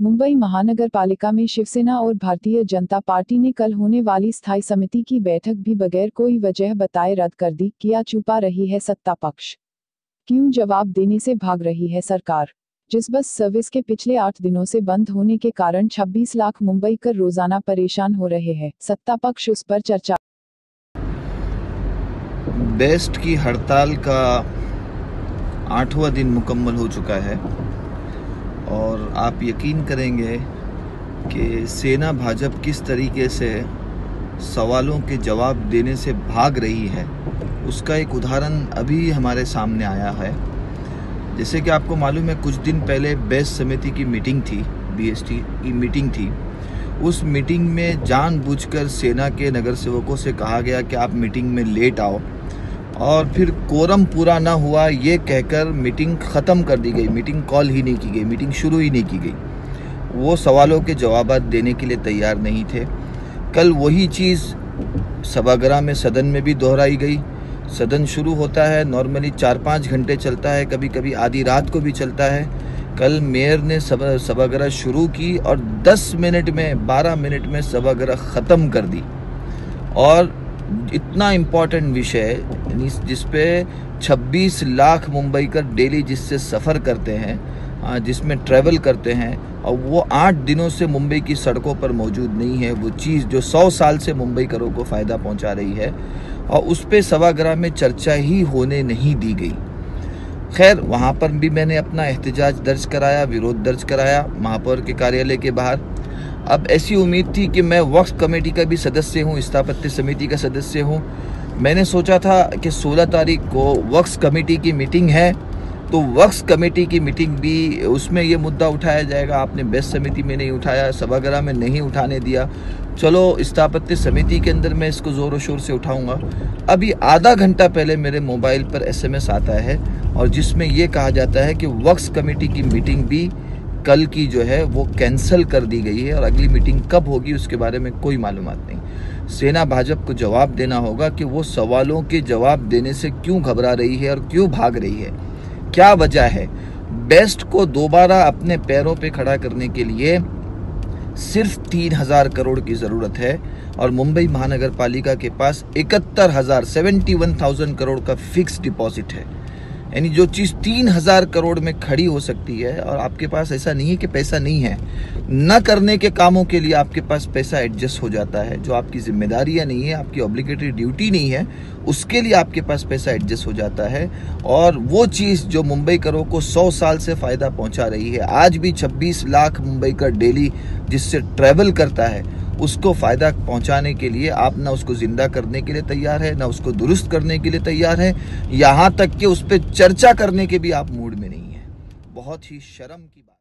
मुंबई महानगर पालिका में शिवसेना और भारतीय जनता पार्टी ने कल होने वाली स्थायी समिति की बैठक भी बगैर कोई वजह बताए रद्द कर दी, किया छुपा रही है सत्ता पक्ष। क्यों जवाब देने से भाग रही है सरकार? जिस बस सर्विस के पिछले आठ दिनों से बंद होने के कारण 26 लाख मुंबई कर रोज़ाना परेशान हो रहे हैं, सत्ता पक्ष उस पर चर्चा। बेस्ट की हड़ताल का आठवां दिन मुकम्मल हो चुका है। और आप यकीन करेंगे कि सेना भाजपा किस तरीके से सवालों के जवाब देने से भाग रही है, उसका एक उदाहरण अभी हमारे सामने आया है। जैसे कि आपको मालूम है, कुछ दिन पहले बेस्ट समिति की मीटिंग थी बीएसटी की मीटिंग थी। उस मीटिंग में जानबूझकर सेना के नगर सेवकों से कहा गया कि आप मीटिंग में लेट आओ। और फिर कोरम पूरा ना हुआ, ये कहकर मीटिंग ख़त्म कर दी गई। मीटिंग कॉल ही नहीं की गई, मीटिंग शुरू ही नहीं की गई। वो सवालों के जवाब देने के लिए तैयार नहीं थे। कल वही चीज़ सभागृह में सदन में भी दोहराई गई। सदन शुरू होता है, नॉर्मली चार पाँच घंटे चलता है कभी कभी आधी रात को भी चलता है। कल मेयर ने सभागृह शुरू की और 10 मिनट में 12 मिनट में सभागृह ख़त्म कर दी। और इतना इम्पोर्टेंट विषय जिसपे 26 लाख मुंबई का डेली जिससे सफ़र करते हैं जिसमें ट्रैवल करते हैं, और वो आठ दिनों से मुंबई की सड़कों पर मौजूद नहीं है, वो चीज़ जो सौ साल से मुंबई करों को फ़ायदा पहुँचा रही है, और उस पर सभागृह में चर्चा ही होने नहीं दी गई। खैर, वहाँ पर भी मैंने अपना एहतजाज दर्ज कराया, विरोध दर्ज कराया, महापौर के कार्यालय के बाहर। अब ऐसी उम्मीद थी कि मैं वक्स कमेटी का भी सदस्य हूँ, स्थापत्य समिति का सदस्य हूँ। मैंने सोचा था कि 16 तारीख को वक्स कमेटी की मीटिंग है तो वक्स कमेटी की मीटिंग भी उसमें ये मुद्दा उठाया जाएगा, आपने बेस्ट समिति में नहीं उठाया, सभागृह में नहीं उठाने दिया। चलो, स्थापत्य समिति के अंदर मैं इसको ज़ोर शोर से उठाऊँगा। अभी आधा घंटा पहले मेरे मोबाइल पर एसएमएस आता है और जिसमें ये कहा जाता है कि वक्स कमेटी की मीटिंग भी कल की जो है वो कैंसिल कर दी गई है और अगली मीटिंग कब होगी उसके बारे में कोई मालूम नहीं। सेना भाजपा को जवाब देना होगा कि वो सवालों के जवाब देने से क्यों घबरा रही है और क्यों भाग रही है। क्या वजह है? बेस्ट को दोबारा अपने पैरों पे खड़ा करने के लिए सिर्फ़ तीन हज़ार करोड़ की ज़रूरत है और मुंबई महानगर पालिका के पास इकहत्तर हज़ार सेवेंटी वन थाउज़ेंड करोड़ का फिक्स डिपॉजिट है। यानी जो चीज़ तीन हज़ार करोड़ में खड़ी हो सकती है और आपके पास ऐसा नहीं है कि पैसा नहीं है, न करने के कामों के लिए आपके पास पैसा एडजस्ट हो जाता है, जो आपकी जिम्मेदारियाँ नहीं है, आपकी ऑब्लिगेटरी ड्यूटी नहीं है, उसके लिए आपके पास पैसा एडजस्ट हो जाता है। और वो चीज़ जो मुंबई करो को सौ साल से फ़ायदा पहुँचा रही है, आज भी छब्बीस लाख मुंबई का डेली जिससे ट्रेवल करता है उसको फ़ायदा पहुँचाने के लिए आप ना उसको ज़िंदा करने के लिए तैयार है, ना उसको दुरुस्त करने के लिए तैयार है। यहाँ तक कि उस पर चर्चा करने के भी आप मूड में नहीं है। बहुत ही शर्म की बात।